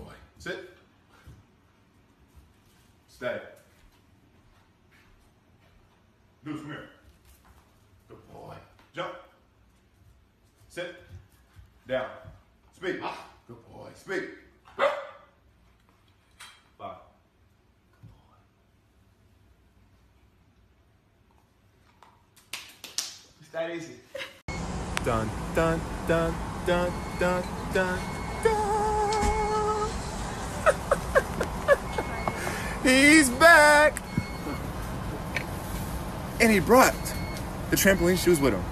boy. Sit. Stay. Deuce, come here. Good boy. Jump. Sit. Down. Speak. Ah. Good boy. Speak. Five. It's that easy. Dun dun dun dun dun dun dun. He's back. And he brought the trampoline shoes with him.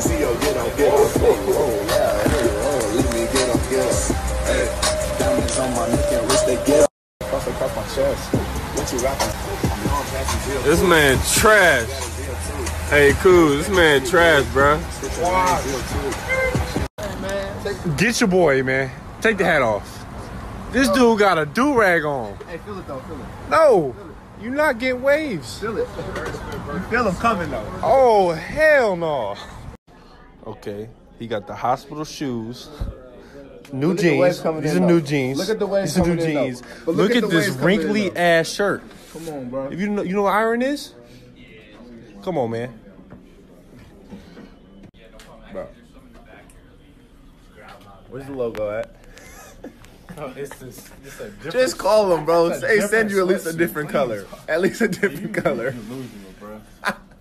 See yo, get on, get on. Oh, yeah, hey, oh, let me get on, get on. Hey, diamonds on my neck and wrist, they get on. Puff across my chest. What you rapping? I'm on passing deal. This man trash. Hey, cool. This man trash, bro. Get your boy, man. Take the hat off. This dude got a do rag on. Hey, feel it though, feel it. No, you're not getting waves. Feel it. You feel them coming though. Oh hell no. Okay, he got the hospital shoes. New Look at the jeans. These are new though. jeans. Look at the waves These are new coming in, though. jeans. But Look, look at at this waves coming in, wrinkly ass shirt. Come on, bro. If you know, you know what iron is? Come on, man. Bro. Where's the logo at? Oh, it's this, it's a different. Just call them, bro. That's They send you at least a different color. At least a different color. Delusional, bro.